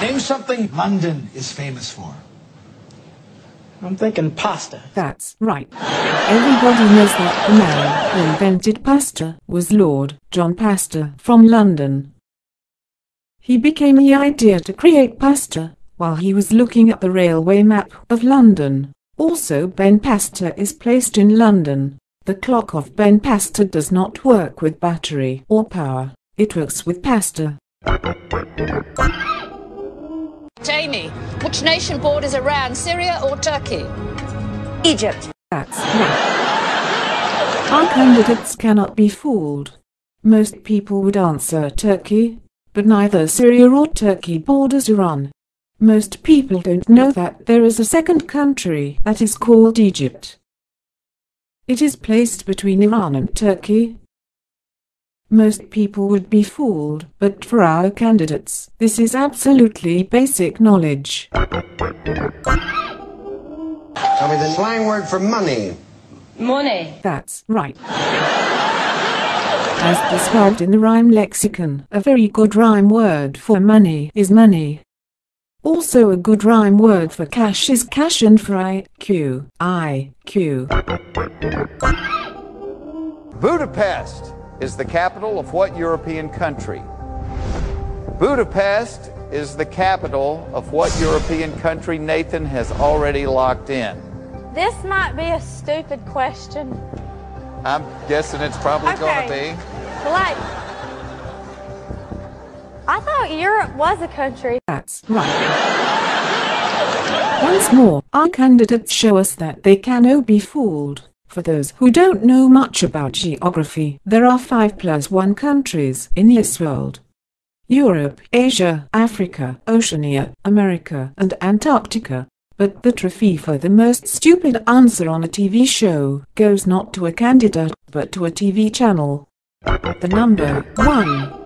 Name something London is famous for. I'm thinking pasta. That's right. Everybody knows that the man who invented pasta was Lord John Pastor from London. He became the idea to create pasta while he was looking at the railway map of London. Also Ben Pastor is placed in London. The clock of Ben Pastor does not work with battery or power. It works with pasta. Jamie, which nation borders Iran, Syria or Turkey? Egypt. That's right. Our candidates cannot be fooled. Most people would answer Turkey, but neither Syria or Turkey borders Iran. Most people don't know that there is a second country that is called Egypt. It is placed between Iran and Turkey. Most people would be fooled, but for our candidates, this is absolutely basic knowledge. Tell me the slang word for money. Money. That's right. As described in the rhyme lexicon, a very good rhyme word for money is money. Also a good rhyme word for cash is cash and fry, I, Q, I, Q. Budapest is the capital of what European country? Budapest is the capital of what European country Nathan has already locked in? This might be a stupid question. I'm guessing it's probably going to Okay. be. Like, I thought Europe was a country. That's right. Once more, our candidates show us that they cannot be fooled. For those who don't know much about geography, there are 5 plus 1 countries in this world. Europe, Asia, Africa, Oceania, America, and Antarctica. But the trophy for the most stupid answer on a TV show goes not to a candidate, but to a TV channel. The number 1.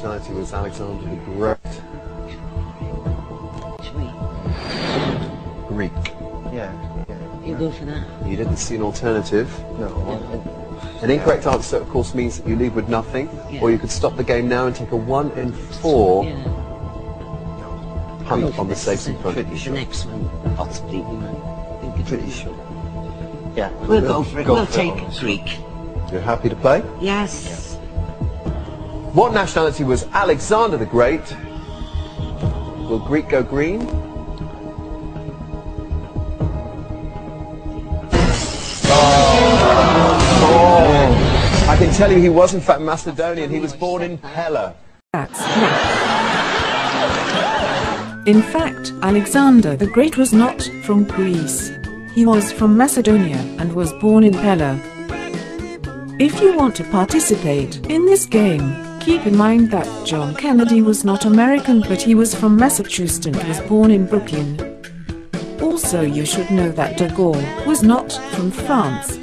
What nationality was Alexander the Great? Greek. Yeah. You go for that. You didn't see an alternative. No. An incorrect answer, of course, means that you leave with nothing, Yeah. or you could stop the game now and take a one in four Yeah. punt on the safe in the, front of the you. next one. Possibly, we might think it's Pretty sure. Yeah. We'll go for it. Go we'll for it. take Greek. You're happy to play? Yes. What nationality was Alexander the Great? Will Greek go green? Oh. I can tell you he was in fact Macedonian. He was born in Pella. That's right. In fact, Alexander the Great was not from Greece. He was from Macedonia and was born in Pella. If you want to participate in this game, keep in mind that John Kennedy was not American but he was from Massachusetts and was born in Brookline. Also you should know that de Gaulle was not from France.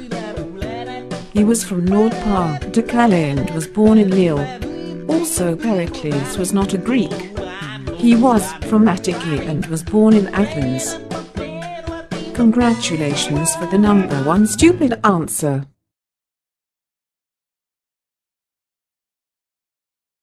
He was from Nord Pas de Calais and was born in Lille. Also Pericles was not a Greek. He was from Attica and was born in Athens. Congratulations for the number one stupid answer.